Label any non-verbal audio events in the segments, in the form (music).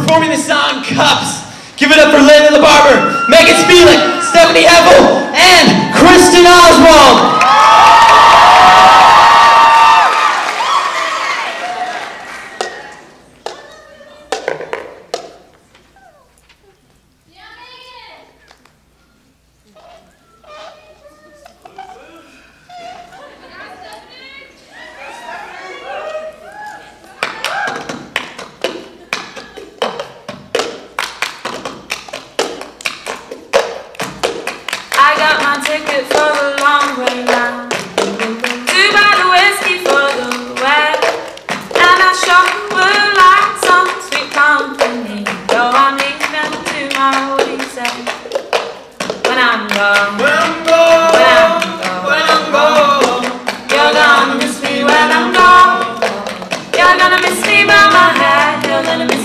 performing the song Cups. Give it up for Linda the Barber, Megan Spielek, Stephanie Hevel, and Kristen Oswald. Ticket for the long way round. Two by the whiskey for the way. And I sure would like some sweet company. Though I'm leaving to my he said. When I'm gone, when I'm gone, when I'm gone, you're gonna miss me when I'm gone. You're gonna miss me by my head. You're gonna miss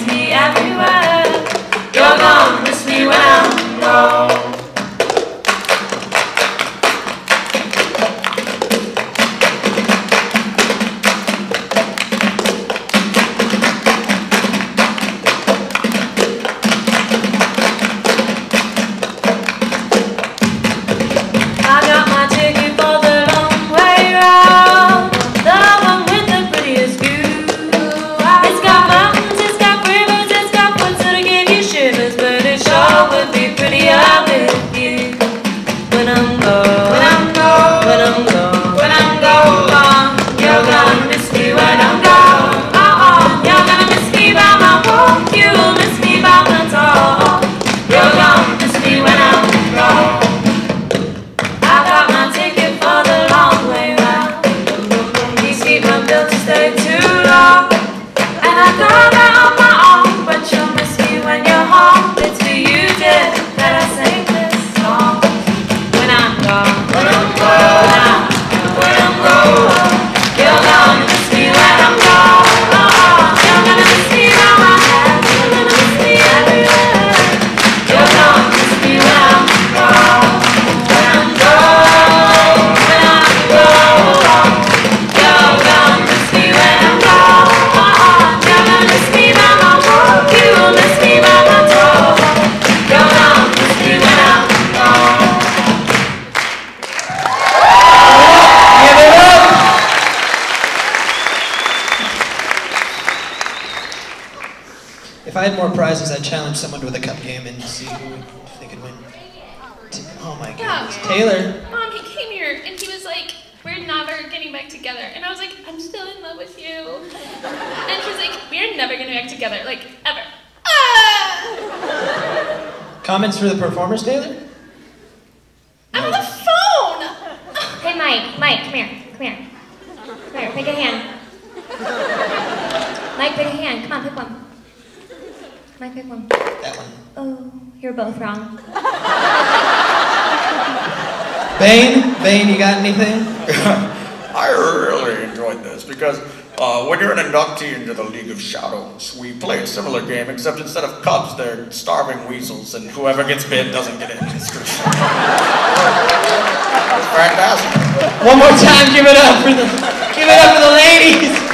If I had more prizes, I'd challenge someone with a cup game and see who they could win. Oh my goodness. Taylor, Mom, he came here and he was like, we're never getting back together. And I was like, I'm still in love with you. And he's like, we're never getting back together, like, ever. Ah! comments for the performers, Taylor? I'm on the phone! Hey, Mike. Mike, come here. Come here. Come here. Pick a hand. Mike, pick a hand. Come on, pick one. Mike, pick one. That one. Oh, you're both wrong. (laughs) Bane? Bane, you got anything? (laughs) I really enjoyed this because uh, when you're an inductee into the League of Shadows, we play a similar game, except instead of cubs, they're starving weasels, and whoever gets bit doesn't get in. It's just- It's fantastic. One more time, give it up for the give it up for the ladies.